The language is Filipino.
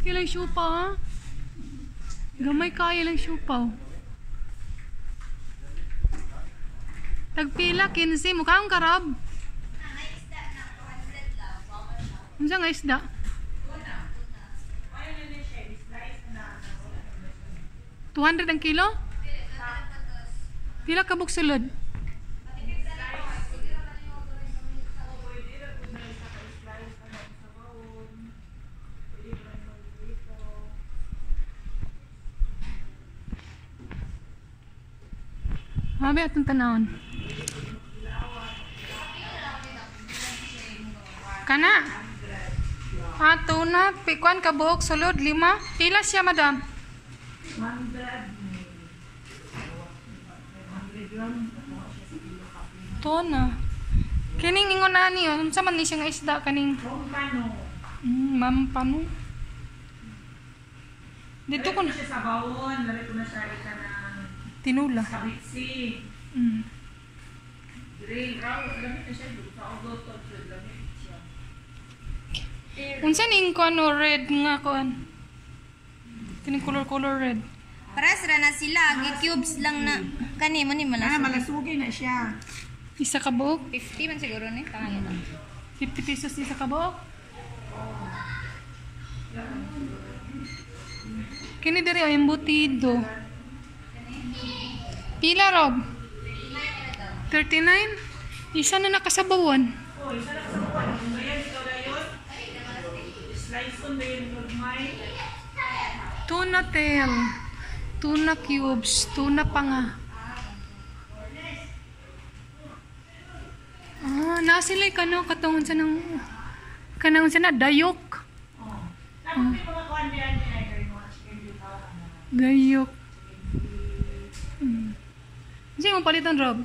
Kailang siupa ha? Gamay kaya lang siupaw. Tagpila, 15. Mukha ang karab. Unsa nga isda? Two hundred ang kilo? Pila ka sulod? Mabi atong tanawon. Kana? Ato na, pikwan ka buhok sulod, lima. Pila siya, madam? To na. Kining ingon na niyo, unsa man ni siya nga isda kaning mm, mampano. Dito ko na sa ko na siya ika ng tinula. Mm. Green, raw, lamit na siya, sa ugot, lamit siya. Unsa ning kuan o red nga kuan? Kining color color red. Pares ra na sila, gi-cubes lang na kani mo ni Ah, malas. malasugi na siya. Isa ka buhok, 50 man siguro ni tangan ito. 50 pesos isa ka buhok. Kini diri ay embutido. Pila rob? 39? Isa na nakasabawan. Oh, isa ikaw na yun. Slice on ba yun, Tuna tail. Tuna cubes. Tuna panga. Ah, nasilay ka no katungon sa nang kanang sa na dayok. Oh. Tapos Hindi mo palitan Rob.